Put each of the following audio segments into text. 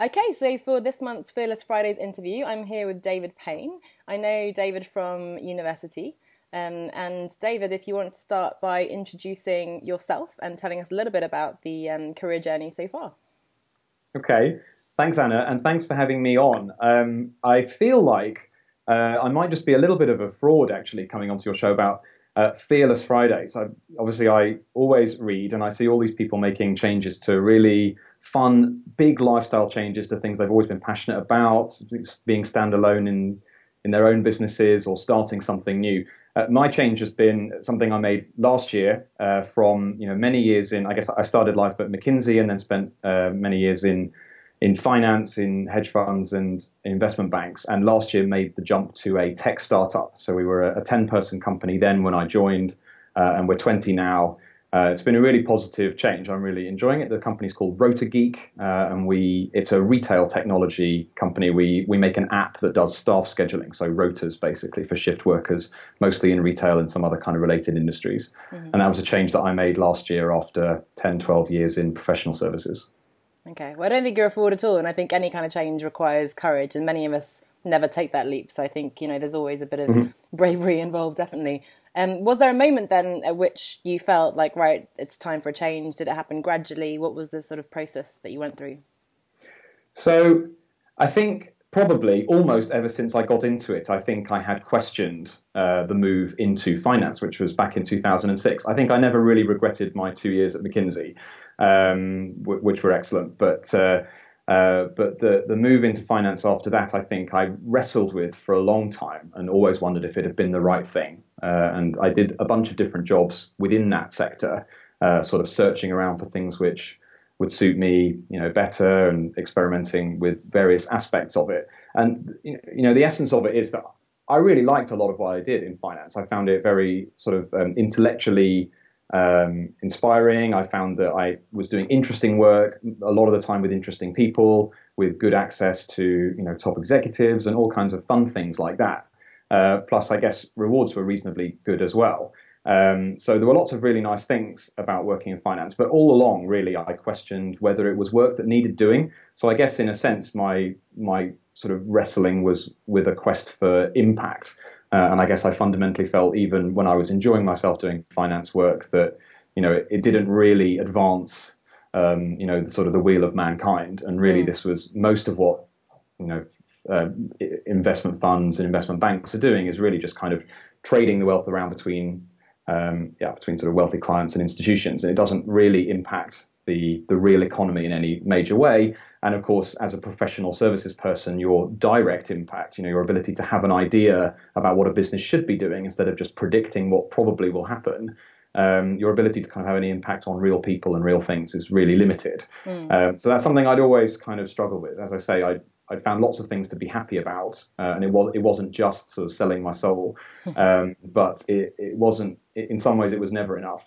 Okay, so for this month's Fearless Fridays interview, I'm here with David Payne. I know David from university. Um, and David, if you want to start by introducing yourself and telling us a little bit about the um, career journey so far. Okay, thanks, Anna, and thanks for having me on. Um, I feel like uh, I might just be a little bit of a fraud actually coming onto your show about uh, Fearless Fridays. I, obviously, I always read and I see all these people making changes to really fun, big lifestyle changes to things they've always been passionate about, being standalone in in their own businesses or starting something new. Uh, my change has been something I made last year uh, from you know many years in. I guess I started life at McKinsey and then spent uh, many years in in finance, in hedge funds and investment banks. And last year made the jump to a tech startup. So we were a 10 person company then when I joined, uh, and we're 20 now. Uh, it's been a really positive change. I'm really enjoying it. The company's called RotaGeek, uh, and we it's a retail technology company. We we make an app that does staff scheduling, so rotas basically for shift workers, mostly in retail and some other kind of related industries. Mm-hmm. And that was a change that I made last year after 10, 12 years in professional services. Okay, well, I don't think you're a fraud at all, and I think any kind of change requires courage, and many of us never take that leap. So I think you know there's always a bit of mm-hmm. bravery involved, definitely. Um, was there a moment then at which you felt like, right, it's time for a change? Did it happen gradually? What was the sort of process that you went through? So I think probably almost ever since I got into it, I think I had questioned uh, the move into finance, which was back in 2006. I think I never really regretted my two years at McKinsey, um, w- which were excellent. But uh, uh, but the, the move into finance after that, I think I wrestled with for a long time and always wondered if it had been the right thing. Uh, and I did a bunch of different jobs within that sector, uh, sort of searching around for things which would suit me, you know, better and experimenting with various aspects of it. And you know, the essence of it is that I really liked a lot of what I did in finance. I found it very sort of um, intellectually um, inspiring. I found that I was doing interesting work a lot of the time with interesting people, with good access to you know top executives and all kinds of fun things like that. Uh, plus, I guess rewards were reasonably good as well. Um, so there were lots of really nice things about working in finance, but all along, really, I questioned whether it was work that needed doing. So I guess, in a sense, my my sort of wrestling was with a quest for impact. Uh, and I guess I fundamentally felt, even when I was enjoying myself doing finance work, that you know it, it didn't really advance, um, you know, the, sort of the wheel of mankind. And really, mm. this was most of what you know uh, investment funds and investment banks are doing is really just kind of trading the wealth around between um, yeah between sort of wealthy clients and institutions, and it doesn't really impact the the real economy in any major way. And of course, as a professional services person, your direct impact, you know, your ability to have an idea about what a business should be doing instead of just predicting what probably will happen. Um, your ability to kind of have any impact on real people and real things is really limited. Mm. Um, so that's something I'd always kind of struggle with. As I say, I I found lots of things to be happy about, uh, and it was it wasn't just sort of selling my soul, um, but it, it wasn't. It, in some ways, it was never enough.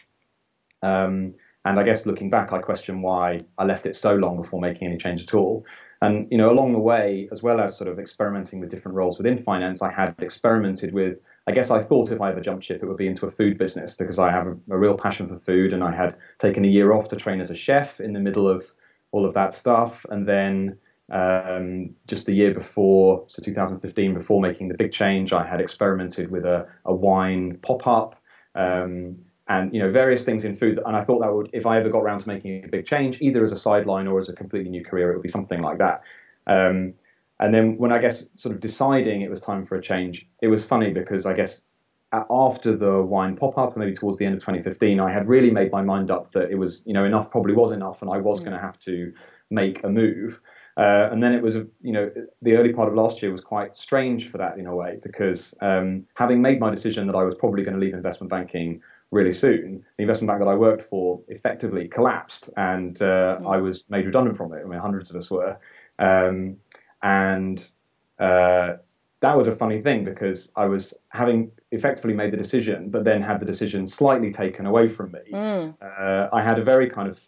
Um, and I guess looking back, I question why I left it so long before making any change at all. And you know, along the way, as well as sort of experimenting with different roles within finance, I had experimented with. I guess I thought if I ever jumped ship, it would be into a food business because I have a, a real passion for food, and I had taken a year off to train as a chef in the middle of all of that stuff, and then um, just the year before, so 2015, before making the big change, I had experimented with a, a wine pop up. Um, and you know various things in food and i thought that would if i ever got around to making a big change either as a sideline or as a completely new career it would be something like that um, and then when i guess sort of deciding it was time for a change it was funny because i guess after the wine pop-up maybe towards the end of 2015 i had really made my mind up that it was you know enough probably was enough and i was mm. going to have to make a move uh, and then it was, you know, the early part of last year was quite strange for that in a way because um, having made my decision that I was probably going to leave investment banking really soon, the investment bank that I worked for effectively collapsed, and uh, mm. I was made redundant from it. I mean, hundreds of us were, um, and uh, that was a funny thing because I was having effectively made the decision, but then had the decision slightly taken away from me. Mm. Uh, I had a very kind of,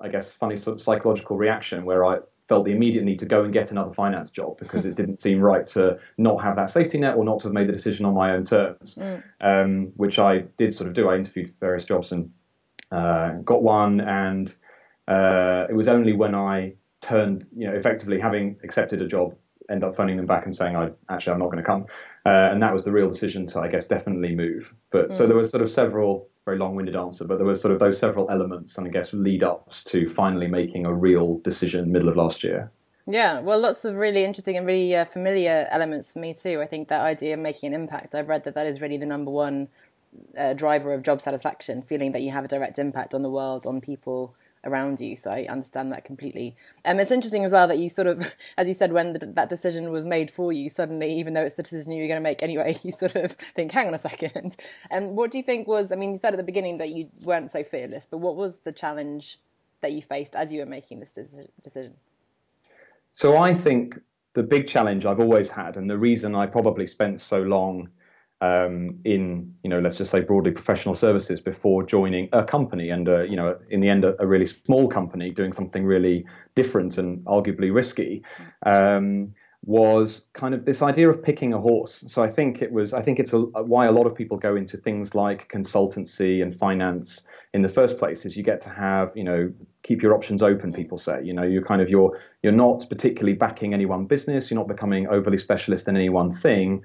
I guess, funny sort of psychological reaction where I felt the immediate need to go and get another finance job because it didn't seem right to not have that safety net or not to have made the decision on my own terms, mm. um, which I did sort of do. I interviewed for various jobs and uh, got one, and uh, it was only when I turned, you know, effectively having accepted a job, end up phoning them back and saying, I actually I'm not going to come. Uh, and that was the real decision to, I guess, definitely move. But mm. so there was sort of several, very long-winded answer, but there were sort of those several elements and I guess lead-ups to finally making a real decision middle of last year. Yeah, well, lots of really interesting and really uh, familiar elements for me too. I think that idea of making an impact, I've read that that is really the number one uh, driver of job satisfaction, feeling that you have a direct impact on the world, on people, around you. So I understand that completely. And um, it's interesting as well that you sort of, as you said, when the, that decision was made for you, suddenly, even though it's the decision you were going to make anyway, you sort of think, hang on a second. And um, what do you think was, I mean, you said at the beginning that you weren't so fearless, but what was the challenge that you faced as you were making this decision? So I think the big challenge I've always had, and the reason I probably spent so long um, in you know let's just say broadly professional services before joining a company and uh, you know in the end a, a, really small company doing something really different and arguably risky um, was kind of this idea of picking a horse. So I think it was I think it's a, why a lot of people go into things like consultancy and finance in the first place is you get to have you know keep your options open people say. You know you're kind of you're you're not particularly backing any one business. You're not becoming overly specialist in any one thing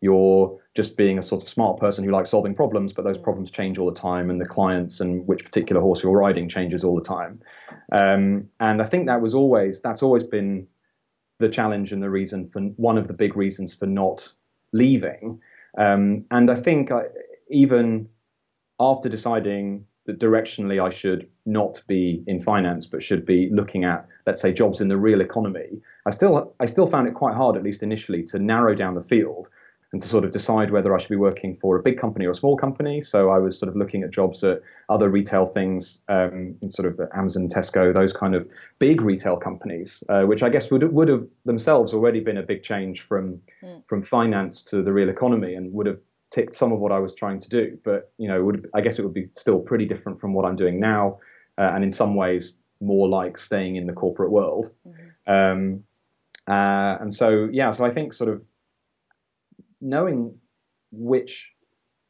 you're just being a sort of smart person who likes solving problems, but those mm. problems change all the time, and the clients and which particular horse you're riding changes all the time. Um, and I think that was always that's always been the challenge and the reason for one of the big reasons for not leaving. Um, and I think I, even after deciding that directionally I should not be in finance, but should be looking at, let's say, jobs in the real economy, I still I still found it quite hard, at least initially, to narrow down the field and to sort of decide whether I should be working for a big company or a small company. So I was sort of looking at jobs at other retail things, um, sort of Amazon, Tesco, those kind of big retail companies, uh, which I guess would would have themselves already been a big change from mm. from finance to the real economy, and would have ticked some of what I was trying to do. But you know, would, I guess it would be still pretty different from what I'm doing now, uh, and in some ways more like staying in the corporate world. Mm-hmm. Um, uh, and so yeah, so I think sort of knowing which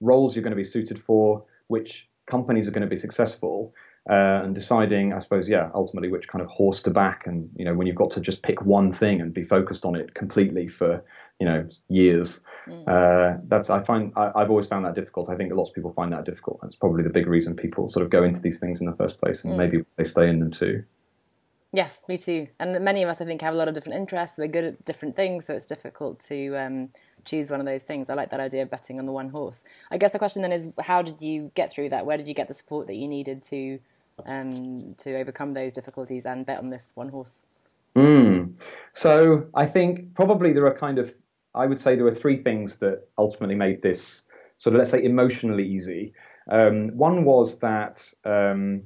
roles you're going to be suited for, which companies are going to be successful, uh, and deciding, I suppose, yeah, ultimately which kind of horse to back. And you know, when you've got to just pick one thing and be focused on it completely for you know years, mm. uh, that's I find I, have always found that difficult. I think lots of people find that difficult. That's probably the big reason people sort of go into these things in the first place, and mm. maybe they stay in them too. Yes, me too. And many of us, I think, have a lot of different interests. We're good at different things, so it's difficult to um, choose one of those things. I like that idea of betting on the one horse. I guess the question then is, how did you get through that? Where did you get the support that you needed to um, to overcome those difficulties and bet on this one horse? Mm. So I think probably there are kind of, I would say there were three things that ultimately made this sort of, let's say, emotionally easy. Um, one was that um,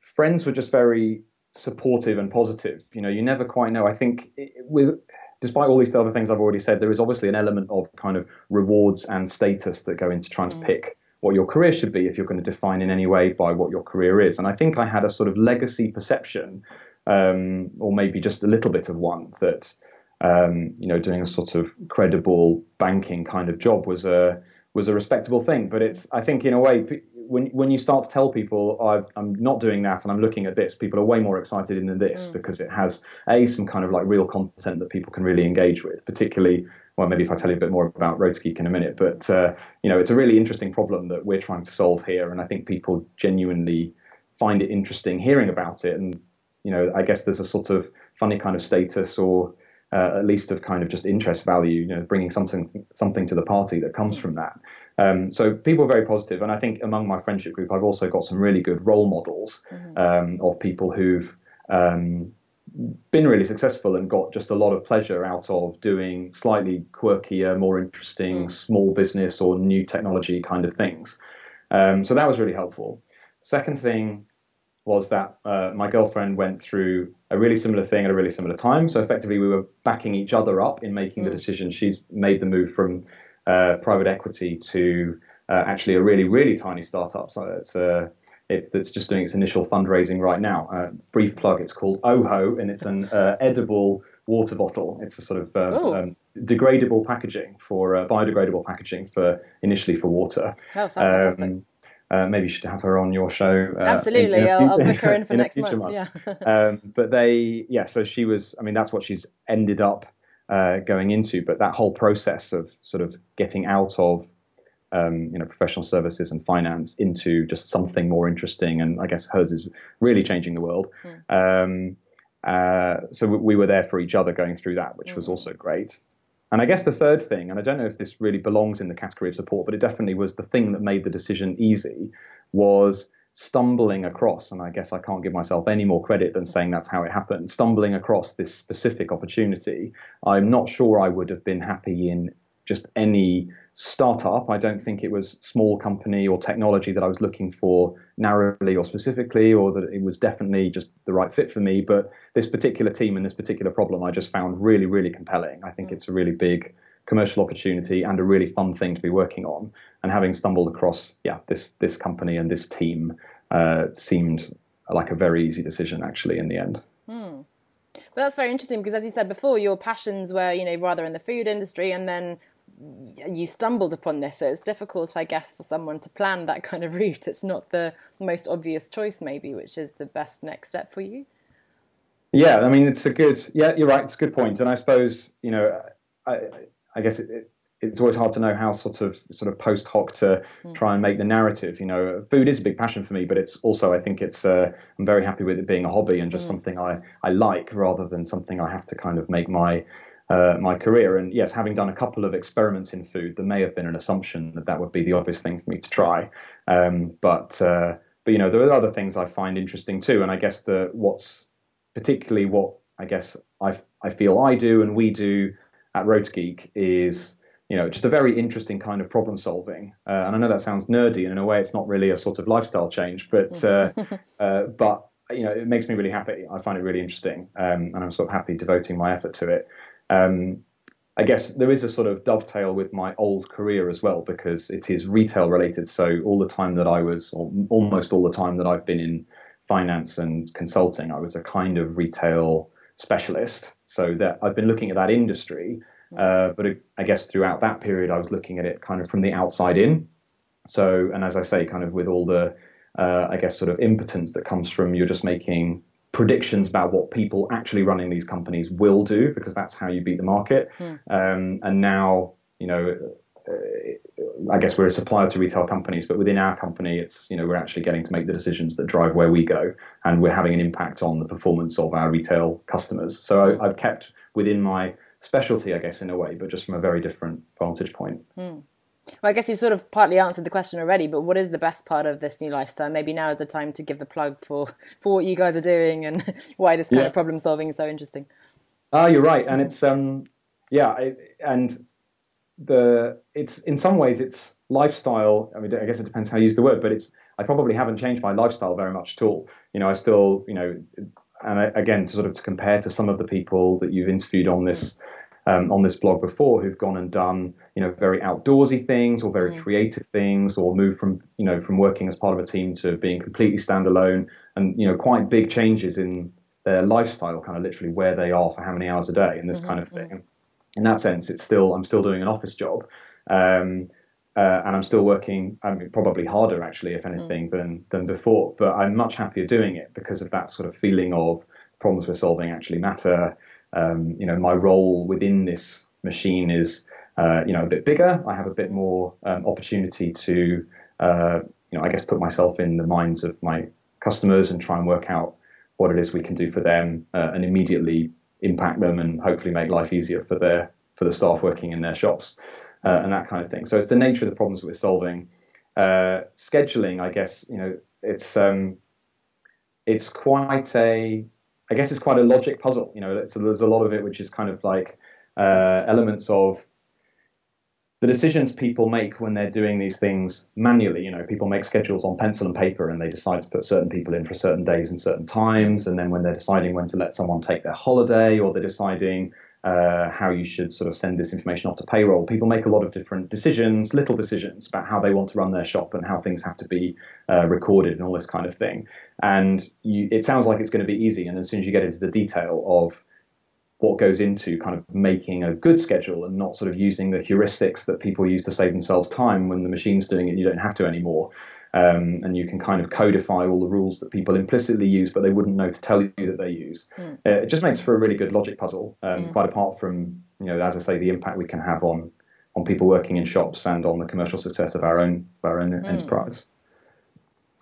friends were just very supportive and positive. You know, you never quite know. I think with despite all these other things I've already said, there is obviously an element of kind of rewards and status that go into trying mm. to pick what your career should be if you're going to define in any way by what your career is. And I think I had a sort of legacy perception, um, or maybe just a little bit of one, that um, you know doing a sort of credible banking kind of job was a was a respectable thing. But it's I think in a way when when you start to tell people i am not doing that and I'm looking at this, people are way more excited in than this mm. because it has a some kind of like real content that people can really engage with. Particularly, well, maybe if I tell you a bit more about RotaGeek in a minute, but uh, you know, it's a really interesting problem that we're trying to solve here, and I think people genuinely find it interesting hearing about it. And you know, I guess there's a sort of funny kind of status or uh, at least of kind of just interest value, you know, bringing something something to the party that comes from that. Um, so people are very positive, and I think among my friendship group, I've also got some really good role models mm-hmm. um, of people who've um, been really successful and got just a lot of pleasure out of doing slightly quirkier, more interesting, mm. small business or new technology kind of things. Um, so that was really helpful. Second thing was that uh, my girlfriend went through a really similar thing at a really similar time. So effectively, we were backing each other up in making mm. the decision. She's made the move from uh, private equity to uh, actually a really, really tiny startup. So it's uh, it's that's just doing its initial fundraising right now. Uh, brief plug: it's called Ooho, and it's an uh, edible water bottle. It's a sort of uh, um, degradable packaging for biodegradable packaging for initially for water. Oh, sounds um, fantastic. Uh, maybe you should have her on your show. Uh, Absolutely, in, I'll, I'll, book her in for in next month. month. Yeah. um, but they, yeah, so she was. I mean, that's what she's ended up uh, going into. But that whole process of sort of getting out of um, you know, professional services and finance into just something more interesting. And I guess hers is really changing the world. Mm. Um, uh, so we were there for each other going through that, which mm. was also great. And I guess the third thing, and I don't know if this really belongs in the category of support, but it definitely was the thing that made the decision easy, was stumbling across, and I guess I can't give myself any more credit than saying that's how it happened, stumbling across this specific opportunity. I'm not sure I would have been happy in just any startup. I don't think it was small company or technology that I was looking for narrowly or specifically, or that it was definitely just the right fit for me. But this particular team and this particular problem, I just found really, really compelling. I think mm. it's a really big commercial opportunity and a really fun thing to be working on. And having stumbled across, yeah, this this company and this team uh, seemed like a very easy decision actually in the end. Hmm. Well, that's very interesting because, as you said before, your passions were, you know, rather in the food industry, and then you stumbled upon this. So it's difficult, I guess, for someone to plan that kind of route. It's not the most obvious choice, maybe, which is the best next step for you. Yeah, I mean, it's a good. Yeah, you're right. It's a good point, and I suppose you know, I, I guess it, it, it's always hard to know how sort of sort of post hoc to mm. try and make the narrative. You know, food is a big passion for me, but it's also I think it's uh, I'm very happy with it being a hobby and just mm. something I I like rather than something I have to kind of make my uh, my career. And yes, having done a couple of experiments in food, there may have been an assumption that that would be the obvious thing for me to try. Um, but uh, but you know, there are other things I find interesting too. And I guess the what's particularly what I guess I I feel I do and we do at RotaGeek is you know just a very interesting kind of problem solving. Uh, and I know that sounds nerdy, and in a way, it's not really a sort of lifestyle change, but uh, uh, but you know, it makes me really happy. I find it really interesting, um, and I'm sort of happy devoting my effort to it. Um, I guess there is a sort of dovetail with my old career as well because it is retail related. So all the time that I was, or almost all the time that I've been in finance and consulting, I was a kind of retail specialist. So that I've been looking at that industry, mm. uh, but I guess throughout that period, I was looking at it kind of from the outside in. So, and as I say, kind of with all the, uh, I guess, sort of impotence that comes from you're just making predictions about what people actually running these companies will do because that's how you beat the market. Mm. Um, and now, you know, uh, I guess we're a supplier to retail companies, but within our company, it's you know we're actually getting to make the decisions that drive where we go, and we're having an impact on the performance of our retail customers. So I, have kept within my specialty, I guess, in a way, but just from a very different vantage point. Mm. Well, I guess you sort of partly answered the question already, but what is the best part of this new lifestyle? Maybe now is the time to give the plug for, for what you guys are doing and why this kind yeah. of problem solving is so interesting. Ah, you're right, and it's um, yeah, it, and the it's in some ways it's lifestyle. I mean, I guess it depends how you use the word, but it's I probably haven't changed my lifestyle very much at all. You know, I still, you know, and I, again, to sort of to compare to some of the people that you've interviewed on this um, on this blog before who've gone and done you know very outdoorsy things or very mm. creative things or moved from you know from working as part of a team to being completely standalone and you know quite big changes in their lifestyle kind of literally where they are for how many hours a day and this mm-hmm, kind of thing in that sense it's still i'm still doing an office job um, uh, and I'm still working, I mean, probably harder actually, if anything, mm. than than before. But I'm much happier doing it because of that sort of feeling of problems we're solving actually matter um, you know, my role within this machine is, uh, you know, a bit bigger. I have a bit more um, opportunity to, uh, you know, I guess put myself in the minds of my customers and try and work out what it is we can do for them uh, and immediately impact them and hopefully make life easier for their for the staff working in their shops uh, and that kind of thing. So it's the nature of the problems we're solving. Uh, scheduling, I guess, you know, it's um, it's quite a I guess it's quite a logic puzzle. You know, so there's a lot of it which is kind of like uh, elements of the decisions people make when they're doing these things manually. You know, people make schedules on pencil and paper, and they decide to put certain people in for certain days and certain times. And then when they're deciding when to let someone take their holiday, or they're deciding uh, how you should sort of send this information off to payroll. People make a lot of different decisions, little decisions about how they want to run their shop and how things have to be uh, recorded and all this kind of thing. And you, it sounds like it's going to be easy. And as soon as you get into the detail of what goes into kind of making a good schedule and not sort of using the heuristics that people use to save themselves time when the machine's doing it, you don't have to anymore. Um, and you can kind of codify all the rules that people implicitly use, but they wouldn't know to tell you that they use. Mm. Uh, it just makes for a really good logic puzzle. Um, mm. Quite apart from, you know, as I say, the impact we can have on on people working in shops and on the commercial success of our own of our own mm. enterprise.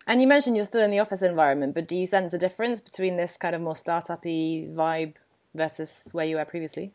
And you mentioned you're still in the office environment, but do you sense a difference between this kind of more startup-y vibe versus where you were previously?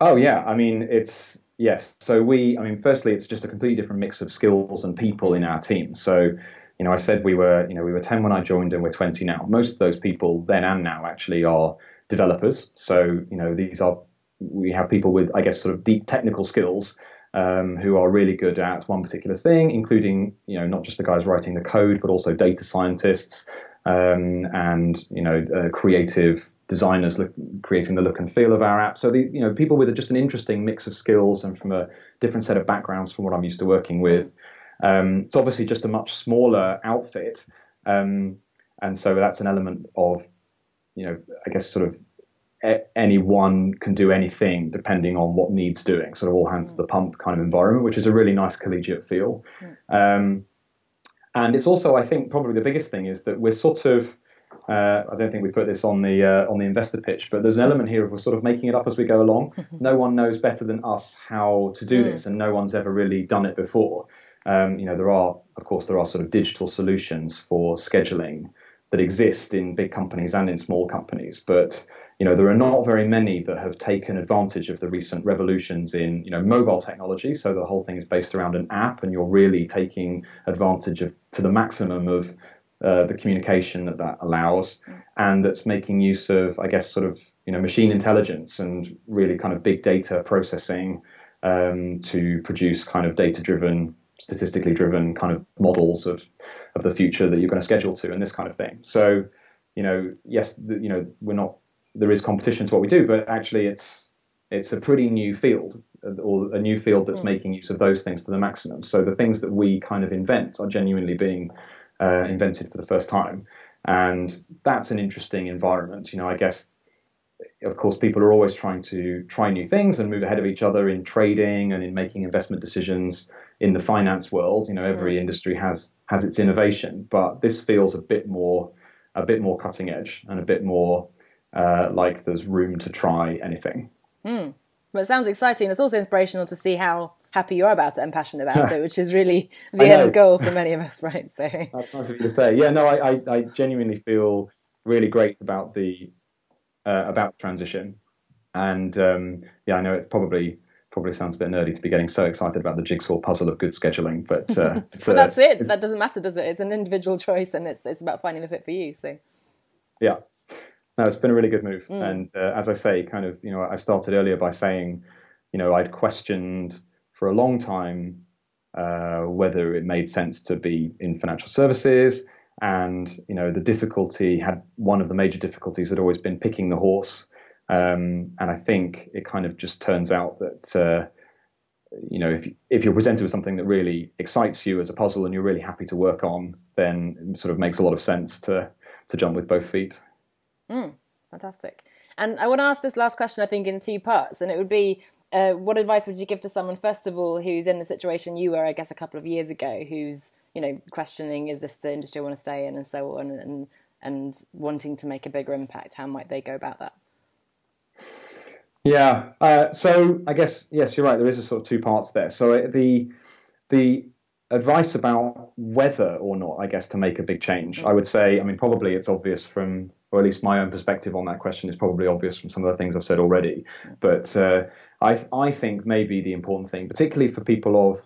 Oh yeah, I mean it's yes. So we, I mean, firstly, it's just a completely different mix of skills and people in our team. So, you know, I said we were, you know, we were 10 when I joined, and we're 20 now. Most of those people then and now actually are developers. So, you know, these are we have people with, I guess, sort of deep technical skills um, who are really good at one particular thing, including you know not just the guys writing the code, but also data scientists um, and you know uh, creative designers look, creating the look and feel of our app. So the you know people with just an interesting mix of skills and from a different set of backgrounds from what I'm used to working with. Um, it's obviously just a much smaller outfit, um, and so that's an element of you know I guess sort of anyone can do anything depending on what needs doing, sort of all hands to the pump kind of environment, which is a really nice collegiate feel. Um, and it's also, I think, probably the biggest thing is that we're sort of, uh, I don't think we put this on the uh, on the investor pitch, but there's an element here of we're sort of making it up as we go along. no one knows better than us how to do mm. this, and no one's ever really done it before. Um, you know, there are, of course, there are sort of digital solutions for scheduling that exist in big companies and in small companies, but you know, there are not very many that have taken advantage of the recent revolutions in, you know, mobile technology. So the whole thing is based around an app, and you're really taking advantage of to the maximum of uh, the communication that that allows, and that's making use of, I guess, sort of, you know, machine intelligence and really kind of big data processing um, to produce kind of data-driven, statistically driven kind of models of of the future that you're going to schedule to, and this kind of thing. So, you know, yes, you know, we're not there is competition to what we do, but actually it's it's a pretty new field or a new field that's mm. making use of those things to the maximum. So the things that we kind of invent are genuinely being uh, invented for the first time, and that's an interesting environment. You know, I guess of course people are always trying to try new things and move ahead of each other in trading and in making investment decisions in the finance world. You know, every mm. industry has has its innovation, but this feels a bit more a bit more cutting edge and a bit more uh, like there's room to try anything. Mm. Well, it sounds exciting. It's also inspirational to see how happy you are about it and passionate about it, which is really the end goal for many of us, right? So that's nice of you to say. Yeah, no, I, I, I genuinely feel really great about the uh, about transition, and um, yeah, I know it probably probably sounds a bit nerdy to be getting so excited about the jigsaw puzzle of good scheduling, but, uh, but that's it. That doesn't matter, does it? It's an individual choice, and it's it's about finding the fit for you. So yeah, no, it's been a really good move. Mm. And uh, as I say, kind of, you know, I started earlier by saying, you know, I'd questioned for a long time uh, whether it made sense to be in financial services. And, you know, the difficulty had one of the major difficulties had always been picking the horse. Um, and I think it kind of just turns out that, uh, you know, if, if you're presented with something that really excites you as a puzzle and you're really happy to work on, then it sort of makes a lot of sense to, to jump with both feet. Mm, fantastic. And I want to ask this last question, I think, in two parts. And it would be uh, what advice would you give to someone, first of all, who's in the situation you were, I guess, a couple of years ago, who's, you know, questioning, is this the industry I want to stay in, and so on, and, and wanting to make a bigger impact? How might they go about that? Yeah. Uh, so I guess, yes, you're right. There is a sort of two parts there. So uh, the, the, advice about whether or not, I guess, to make a big change, I would say, I mean, probably it's obvious from or at least my own perspective on that question is probably obvious from some of the things I've said already. But uh, I, I think maybe the important thing, particularly for people of,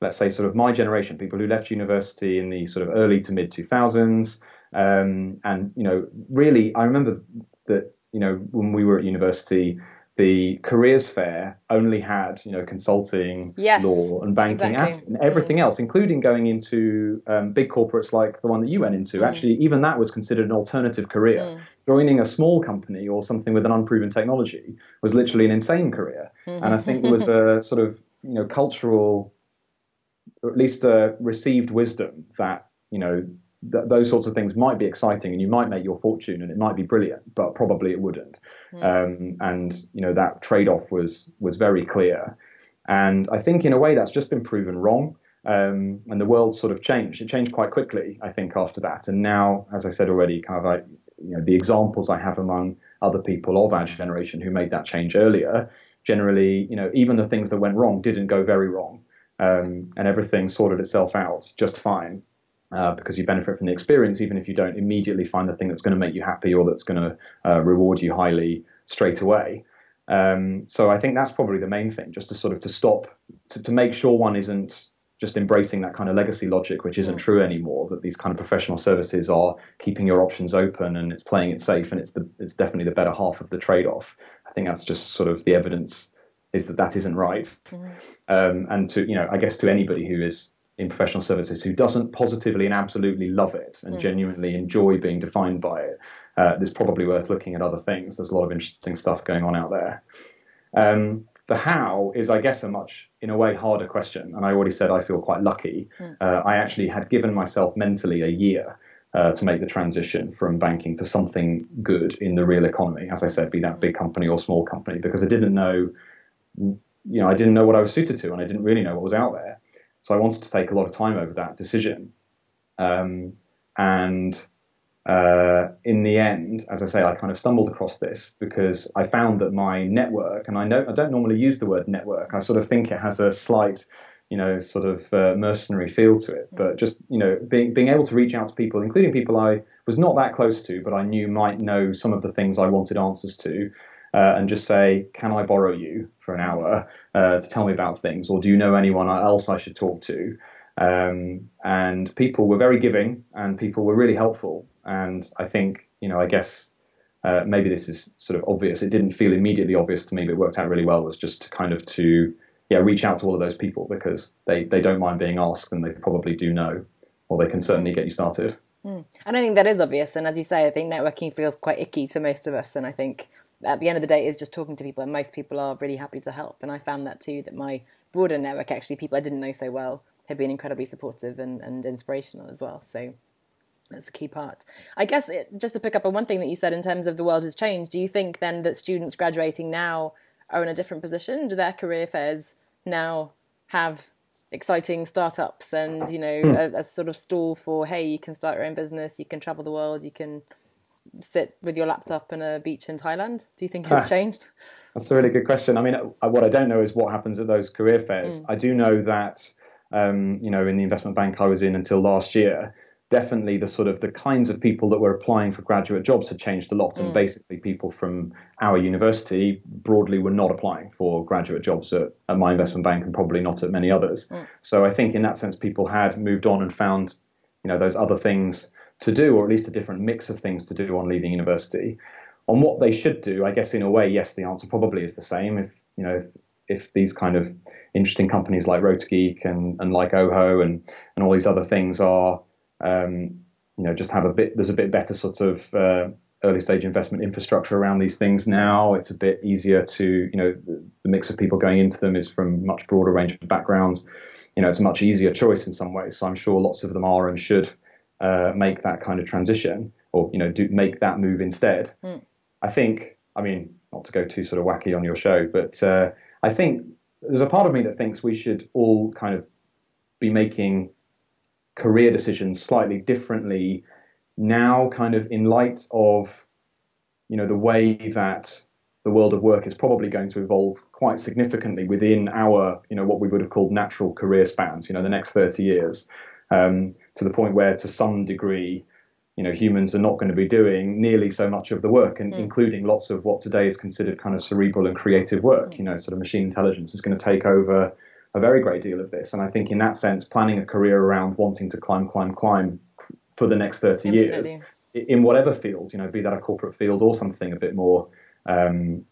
let's say, sort of my generation, people who left university in the sort of early to mid 2000s, um, and you know, really, I remember that you know when we were at university, the careers fair only had you know consulting yes, law and banking exactly. and everything mm. else including going into um, big corporates like the one that you went into mm. actually even that was considered an alternative career mm. joining a small company or something with an unproven technology was literally an insane career mm-hmm. and i think there was a sort of you know cultural or at least a received wisdom that you know th- those sorts of things might be exciting and you might make your fortune and it might be brilliant, but probably it wouldn't. Mm. Um, and you know that trade-off was was very clear. And I think in a way that's just been proven wrong. Um, and the world sort of changed. It changed quite quickly, I think, after that. And now, as I said already, kind of like you know the examples I have among other people of our generation who made that change earlier. Generally, you know, even the things that went wrong didn't go very wrong, um, and everything sorted itself out just fine. Uh, because you benefit from the experience, even if you don't immediately find the thing that's going to make you happy or that's going to uh, reward you highly straight away. Um, so I think that's probably the main thing, just to sort of to stop, to, to make sure one isn't just embracing that kind of legacy logic, which isn't true anymore. That these kind of professional services are keeping your options open and it's playing it safe, and it's the it's definitely the better half of the trade-off. I think that's just sort of the evidence is that that isn't right. Mm-hmm. Um, and to you know, I guess to anybody who is in professional services who doesn't positively and absolutely love it and mm. genuinely enjoy being defined by it, uh, it's probably worth looking at other things. There's a lot of interesting stuff going on out there. Um, the how is, I guess, a much, in a way, harder question. And I already said I feel quite lucky. Mm. Uh, I actually had given myself mentally a year uh, to make the transition from banking to something good in the real economy. As I said, be that big company or small company, because I didn't know, you know, I didn't know what I was suited to, and I didn't really know what was out there. So I wanted to take a lot of time over that decision. Um, and uh, in the end, as I say, I kind of stumbled across this because I found that my network, and I know I don't normally use the word network. I sort of think it has a slight, you know, sort of uh, mercenary feel to it. But just you know, being being able to reach out to people, including people I was not that close to, but I knew might know some of the things I wanted answers to, uh, and just say, can I borrow you for an hour uh, to tell me about things, or do you know anyone else I should talk to? Um, and people were very giving, and people were really helpful. And I think, you know, I guess uh, maybe this is sort of obvious. It didn't feel immediately obvious to me, but it worked out really well. Was just to kind of to yeah reach out to all of those people because they they don't mind being asked and they probably do know, or they can certainly get you started. Mm. And I think that is obvious. And as you say, I think networking feels quite icky to most of us. And I think at the end of the day, it's just talking to people, and most people are really happy to help. And I found that too. That my broader network, actually, people I didn't know so well, have been incredibly supportive and, and inspirational as well. So that's a key part. I guess it, just to pick up on one thing that you said in terms of the world has changed, do you think then that students graduating now are in a different position? Do their career fairs now have exciting startups and, you know, mm. a, a sort of stall for, hey, you can start your own business, you can travel the world, you can sit with your laptop on a beach in Thailand? Do you think it's ah, changed? That's a really good question. I mean, what I don't know is what happens at those career fairs. Mm. I do know that, um, you know, in the investment bank I was in until last year, definitely the sort of the kinds of people that were applying for graduate jobs had changed a lot. Mm. And basically, people from our university broadly were not applying for graduate jobs at, at my investment bank and probably not at many others. Mm. So I think in that sense, people had moved on and found, you know, those other things to do, or at least a different mix of things to do on leaving university. On what they should do, I guess in a way, yes, the answer probably is the same. If you know, if, these kind of interesting companies like RotaGeek and, and like Ooho and, and all these other things are um, you know, just have a bit. There's a bit better sort of uh, early stage investment infrastructure around these things now. It's a bit easier to, you know, the, the mix of people going into them is from much broader range of backgrounds. You know, it's a much easier choice in some ways. So I'm sure lots of them are and should uh, make that kind of transition, or you know, do make that move instead. Mm. I think. I mean, not to go too sort of wacky on your show, but uh, I think there's a part of me that thinks we should all kind of be making career decisions slightly differently now, kind of in light of you know the way that the world of work is probably going to evolve quite significantly within our you know what we would have called natural career spans. You know, the next 30 years, um, to the point where to some degree. You know, humans are not going to be doing nearly so much of the work, and mm. including lots of what today is considered kind of cerebral and creative work. Mm. You know, sort of machine intelligence is going to take over a very great deal of this. And I think in that sense, planning a career around wanting to climb, climb, climb for the next 30 Absolutely. years in whatever field, you know, be that a corporate field or something a bit more, um,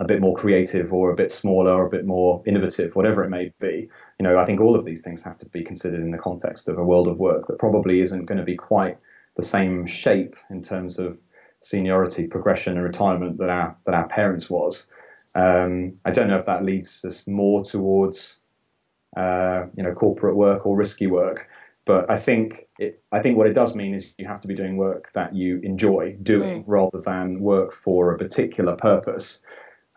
a bit more creative or a bit smaller or a bit more innovative, whatever it may be. You know, I think all of these things have to be considered in the context of a world of work that probably isn't going to be quite the same shape in terms of seniority, progression, and retirement that our that our parents was. Um, I don't know if that leads us more towards uh, you know, corporate work or risky work. But I think it, I think what it does mean is you have to be doing work that you enjoy doing mm. rather than work for a particular purpose.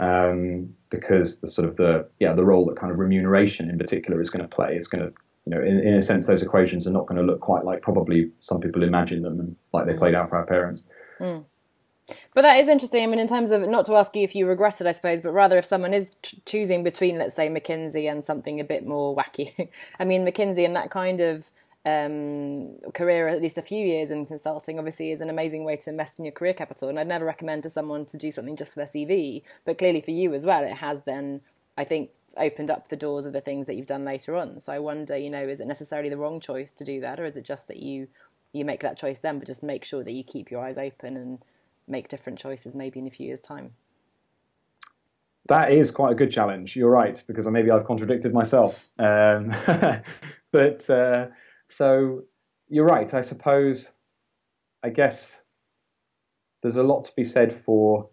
Um, because the sort of the yeah the role that kind of remuneration in particular is going to play is going to you know, in, in a sense, those equations are not going to look quite like probably some people imagine them and like they mm. played out for our parents. Mm. But that is interesting. I mean, in terms of not to ask you if you regret it, I suppose, but rather if someone is t- choosing between, let's say, McKinsey and something a bit more wacky. I mean, McKinsey and that kind of um, career, at least a few years in consulting, obviously is an amazing way to invest in your career capital. And I'd never recommend to someone to do something just for their CV, but clearly for you as well, it has then, I think, opened up the doors of the things that you've done later on. So I wonder, you know, is it necessarily the wrong choice to do that, or is it just that you you make that choice then, but just make sure that you keep your eyes open and make different choices maybe in a few years' time? That is quite a good challenge. You're right, because maybe I've contradicted myself. Um, but uh, so you're right. I suppose, I guess there's a lot to be said for.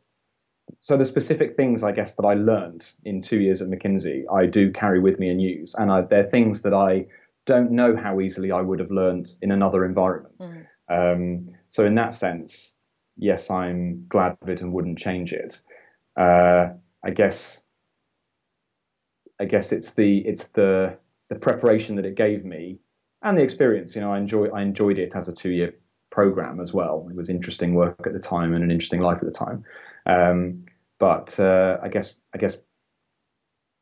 So the specific things, I guess, that I learned in two years at McKinsey, I do carry with me and use, and I, they're things that I don't know how easily I would have learned in another environment. Mm. Um, so in that sense, yes, I'm glad of it and wouldn't change it. Uh, I guess, I guess it's the it's the the preparation that it gave me and the experience. You know, I enjoy I enjoyed it as a two year program as well. It was interesting work at the time and an interesting life at the time. Um, but uh, I guess I guess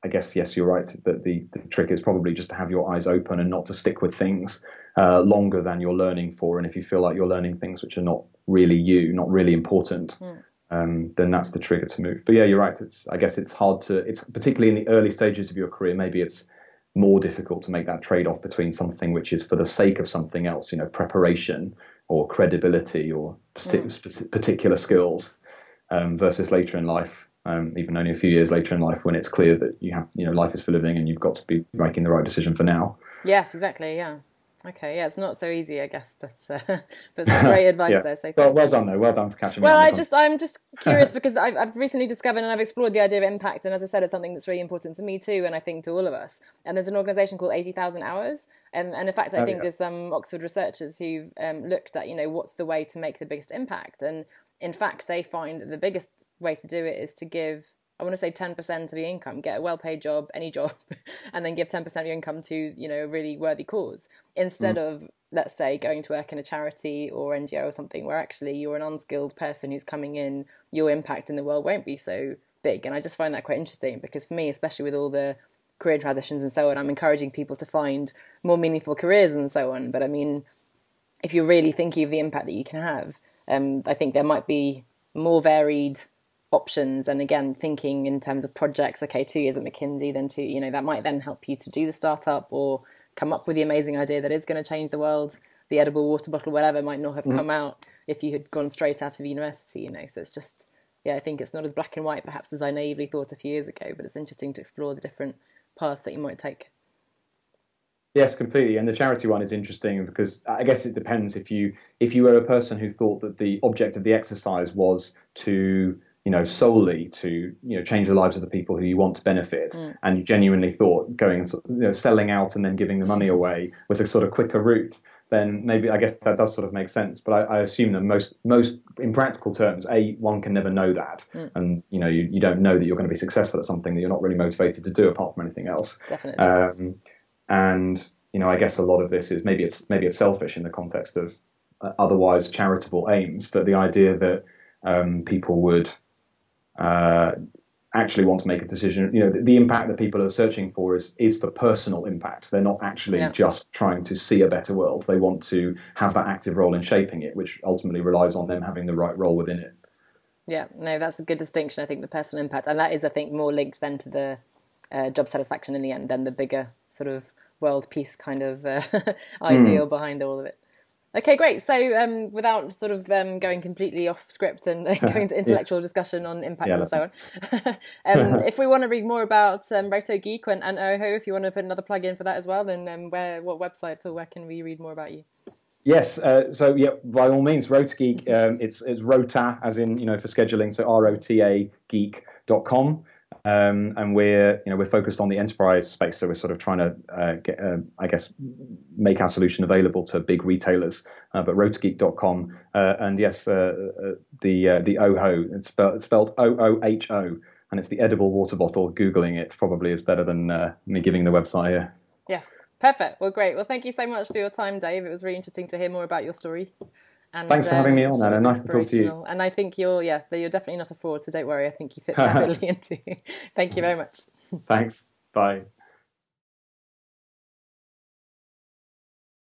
I guess yes, you're right that the, the trick is probably just to have your eyes open and not to stick with things uh, longer than you're learning for. And if you feel like you're learning things which are not really you, not really important, mm. um, then that's the trigger to move. But yeah, you're right. It's I guess it's hard to. It's particularly in the early stages of your career. Maybe it's more difficult to make that trade-off between something which is for the sake of something else, you know, preparation or credibility or mm. particular skills, um, versus later in life um, even only a few years later in life when it's clear that you have, you know, life is for living and you've got to be making the right decision for now. Yes, exactly. Yeah. Okay. Yeah, it's not so easy, I guess, but uh, but some great advice yeah. there. So well, well done though. Well done for catching me. Well, I just I'm just curious because I've, I've recently discovered and I've explored the idea of impact, and as I said, it's something that's really important to me too, and I think to all of us. And there's an organisation called Eighty Thousand Hours, and, and in fact, I oh, think yeah. there's some Oxford researchers who've um, looked at you know what's the way to make the biggest impact, and in fact, they find that the biggest way to do it is to give I want to say 10% of your income, get a well paid job, any job, and then give 10% of your income to, you know, a really worthy cause instead mm. of, let's say, going to work in a charity or NGO or something where actually you're an unskilled person who's coming in, your impact in the world won't be so big. And I just find that quite interesting because for me, especially with all the career transitions and so on, I'm encouraging people to find more meaningful careers and so on. But I mean, if you're really thinking of the impact that you can have, um, I think there might be more varied options and again thinking in terms of projects okay two years at mckinsey then two you know that might then help you to do the startup or come up with the amazing idea that is going to change the world the edible water bottle whatever might not have mm. come out if you had gone straight out of university you know so it's just yeah i think it's not as black and white perhaps as i naively thought a few years ago but it's interesting to explore the different paths that you might take Yes, completely. And the charity one is interesting because I guess it depends if you if you were a person who thought that the object of the exercise was to you know, solely to you know change the lives of the people who you want to benefit, mm. and you genuinely thought going, you know, selling out and then giving the money away was a sort of quicker route, then maybe I guess that does sort of make sense. But I, I assume that most most in practical terms, a one can never know that, mm. and you know you, you don't know that you're going to be successful at something that you're not really motivated to do apart from anything else. Definitely. Um, and you know, I guess a lot of this is maybe it's maybe it's selfish in the context of uh, otherwise charitable aims, but the idea that um, people would uh, actually want to make a decision. You know, the, the, impact that people are searching for is is for personal impact. They're not actually yeah. just trying to see a better world. They want to have that active role in shaping it, which ultimately relies on them having the right role within it. Yeah, no, that's a good distinction. I think the personal impact, and that is, I think, more linked then to the uh, job satisfaction in the end than the bigger sort of world peace kind of uh, ideal mm. behind all of it. Okay, great. So, um, without sort of um, going completely off script and going to intellectual yeah. discussion on impact yeah, and so on, um, if we want to read more about um, Rota Geek and, and Ooho, if you want to put another plug in for that as well, then um, where, what website or where can we read more about you? Yes, uh, so yeah, by all means, Rota Geek. Um, it's it's Rota, as in you know for scheduling. So R O T A Geek.com. Um, and we're you know we're focused on the enterprise space, so we're sort of trying to uh, get, uh, I guess make our solution available to big retailers. Uh, but rotageek.com uh, and yes, uh, uh, the the Ooho it's spelled, it's spelled O O H O, and it's the edible water bottle. Googling it probably is better than me giving the website here. Yes. Perfect. Well, great. Well, thank you so much for your time, Dave. It was really interesting to hear more about your story. And, Thanks for um, having me on, Anna. Nice to talk to you. And I think you're, yeah, you're definitely not a fraud, so don't worry. I think you fit perfectly into. Thank you very much. Thanks. Bye.